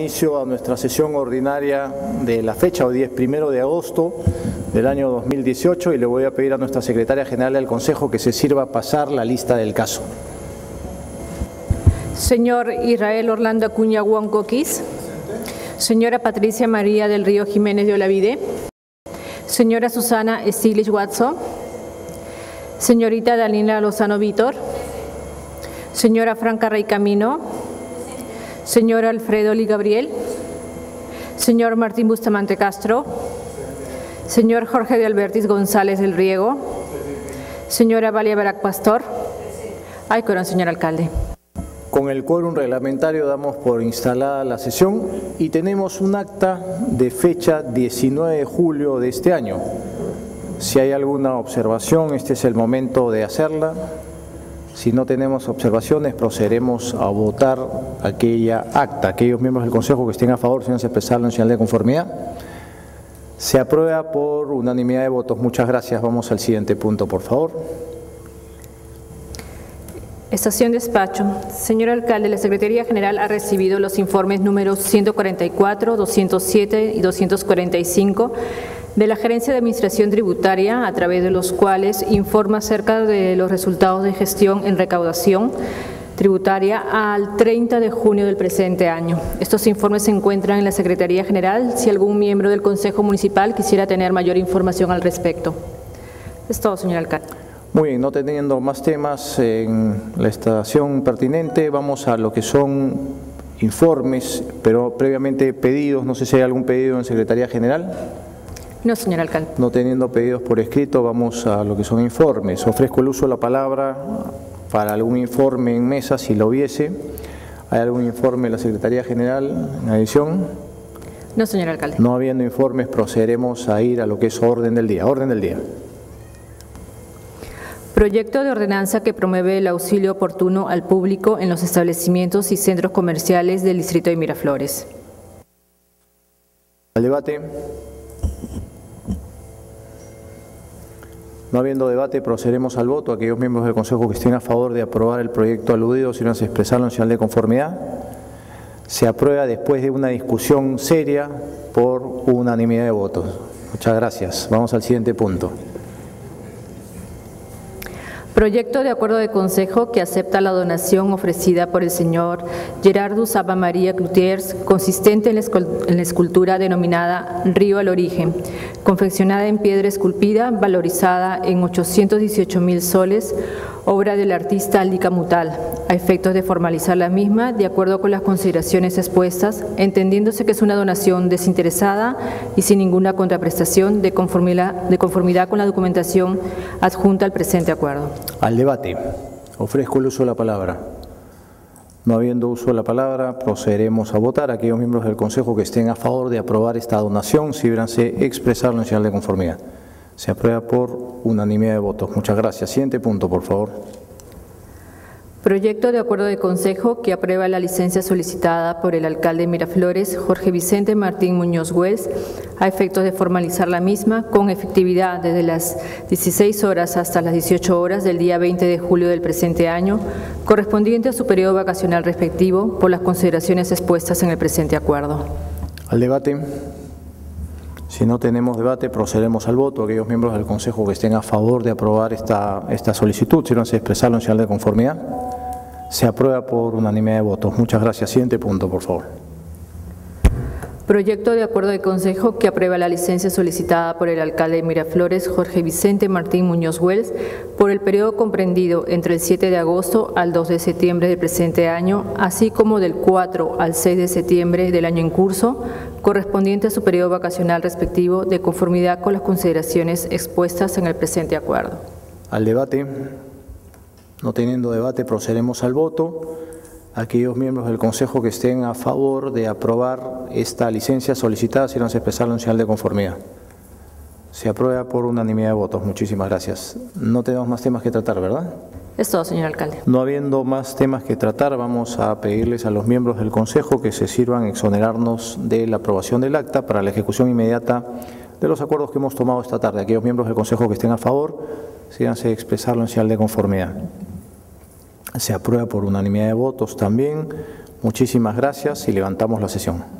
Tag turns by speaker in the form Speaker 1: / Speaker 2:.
Speaker 1: Inicio a nuestra sesión ordinaria de la fecha, hoy día es primero de agosto del año 2018 y le voy a pedir a nuestra secretaria general del Consejo que se sirva a pasar la lista del caso.
Speaker 2: Señor Israel Orlando Acuña Huancoquis. Señora Patricia María del Río Jiménez de Olavide. Señora Susana Stiglitz Watson. Señorita Dalina Lozano Vítor. Señora Franca Rey Camino. Señor Alfredo Lee Gabriel. Señor Martín Bustamante Castro. Señor Jorge de Albertis González del Riego. Señora Valia Barac Pastor. Ay, corón, señor alcalde.
Speaker 1: Con el quórum reglamentario damos por instalada la sesión y tenemos un acta de fecha 19 de julio de este año. Si hay alguna observación, este es el momento de hacerla. Si no tenemos observaciones, procederemos a votar aquella acta. Aquellos miembros del Consejo que estén a favor, sean expresar la señal de conformidad. Se aprueba por unanimidad de votos. Muchas gracias. Vamos al siguiente punto, por favor.
Speaker 2: Estación Despacho. Señor alcalde, la Secretaría General ha recibido los informes números 144, 207 y 245 de la Gerencia de Administración Tributaria, a través de los cuales informa acerca de los resultados de gestión en recaudación tributaria al 30 de junio del presente año. Estos informes se encuentran en la Secretaría General si algún miembro del Consejo Municipal quisiera tener mayor información al respecto. Es todo, señor alcalde.
Speaker 1: Muy bien, no teniendo más temas en la estación pertinente, vamos a lo que son informes, pero previamente pedidos, no sé si hay algún pedido en Secretaría General.
Speaker 2: No, señor alcalde.
Speaker 1: No teniendo pedidos por escrito, vamos a lo que son informes. Ofrezco el uso de la palabra para algún informe en mesa, si lo hubiese. ¿Hay algún informe de la Secretaría General en adición?
Speaker 2: No, señor alcalde.
Speaker 1: No habiendo informes, procederemos a ir a lo que es orden del día. Orden del día.
Speaker 2: Proyecto de ordenanza que promueve el auxilio oportuno al público en los establecimientos y centros comerciales del Distrito de Miraflores.
Speaker 1: Al debate. No habiendo debate, procederemos al voto. Aquellos miembros del Consejo que estén a favor de aprobar el proyecto aludido, si no se expresaron en señal de conformidad, se aprueba después de una discusión seria por unanimidad de votos. Muchas gracias. Vamos al siguiente punto.
Speaker 2: Proyecto de acuerdo de consejo que acepta la donación ofrecida por el señor Gerardo Saba María Cloutiers, consistente en la escultura denominada Río al Origen, confeccionada en piedra esculpida, valorizada en 818 mil soles, obra del artista Aldica Mutal, a efectos de formalizar la misma de acuerdo con las consideraciones expuestas, entendiéndose que es una donación desinteresada y sin ninguna contraprestación de conformidad, con la documentación adjunta al presente acuerdo.
Speaker 1: Al debate. Ofrezco el uso de la palabra. No habiendo uso de la palabra, procederemos a votar. Aquellos miembros del Consejo que estén a favor de aprobar esta donación, síbranse expresarlo en señal de conformidad. Se aprueba por unanimidad de votos. Muchas gracias. Siguiente punto, por favor.
Speaker 2: Proyecto de acuerdo de consejo que aprueba la licencia solicitada por el alcalde de Miraflores, Jorge Vicente Martín Muñoz Güez, a efectos de formalizar la misma con efectividad desde las 16 horas hasta las 18 horas del día 20 de julio del presente año, correspondiente a su periodo vacacional respectivo por las consideraciones expuestas en el presente acuerdo.
Speaker 1: Al debate. Si no tenemos debate, procedemos al voto. Aquellos miembros del Consejo que estén a favor de aprobar esta, esta solicitud, si no se expresaron en señal de conformidad, se aprueba por unanimidad de votos. Muchas gracias. Siguiente punto, por favor.
Speaker 2: Proyecto de acuerdo de consejo que aprueba la licencia solicitada por el alcalde de Miraflores, Jorge Vicente Martín Muñoz Wells, por el periodo comprendido entre el 7 de agosto al 2 de septiembre del presente año, así como del 4 al 6 de septiembre del año en curso, correspondiente a su periodo vacacional respectivo, de conformidad con las consideraciones expuestas en el presente acuerdo.
Speaker 1: Al debate. No teniendo debate, procederemos al voto aquellos miembros del Consejo que estén a favor de aprobar esta licencia solicitada, si no se expresaron en señal de conformidad. Se aprueba por unanimidad de votos. Muchísimas gracias. No tenemos más temas que tratar, ¿verdad?
Speaker 2: Es todo, señor alcalde.
Speaker 1: No habiendo más temas que tratar, vamos a pedirles a los miembros del Consejo que se sirvan exonerarnos de la aprobación del acta para la ejecución inmediata de los acuerdos que hemos tomado esta tarde. Aquellos miembros del Consejo que estén a favor, síganse expresarlo en señal de conformidad. Se aprueba por unanimidad de votos también. Muchísimas gracias y levantamos la sesión.